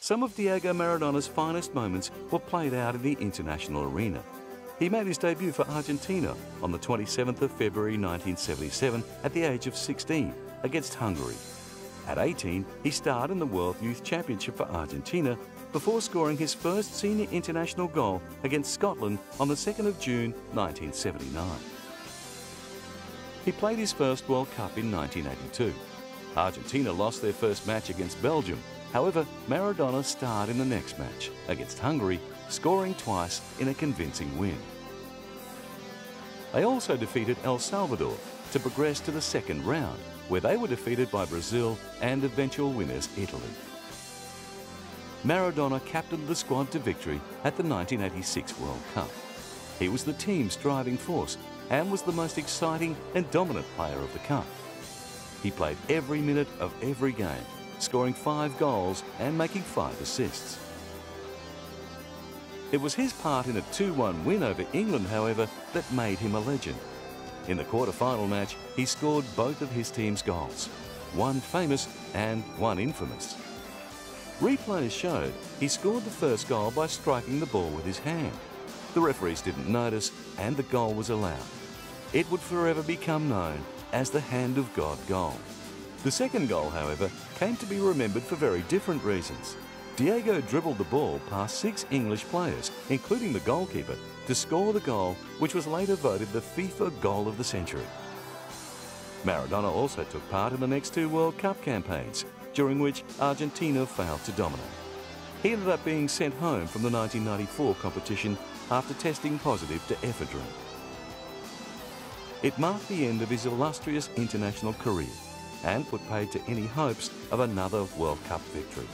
Some of Diego Maradona's finest moments were played out in the international arena. He made his debut for Argentina on the 27th of February 1977 at the age of 16 against Hungary. At 18, he starred in the World Youth Championship for Argentina before scoring his first senior international goal against Scotland on the 2nd of June 1979. He played his first World Cup in 1982. Argentina lost their first match against Belgium However, Maradona starred in the next match against Hungary, scoring twice in a convincing win. They also defeated El Salvador to progress to the second round, where they were defeated by Brazil and eventual winners Italy. Maradona captained the squad to victory at the 1986 World Cup. He was the team's driving force and was the most exciting and dominant player of the Cup. He played every minute of every game scoring five goals and making five assists. It was his part in a 2-1 win over England, however, that made him a legend. In the quarter-final match, he scored both of his team's goals, one famous and one infamous. Replays showed he scored the first goal by striking the ball with his hand. The referees didn't notice and the goal was allowed. It would forever become known as the Hand of God goal. The second goal, however, came to be remembered for very different reasons. Diego dribbled the ball past six English players, including the goalkeeper, to score the goal which was later voted the FIFA Goal of the Century. Maradona also took part in the next two World Cup campaigns, during which Argentina failed to dominate. He ended up being sent home from the 1994 competition after testing positive to ephedrine. It marked the end of his illustrious international career and put paid to any hopes of another World Cup victory.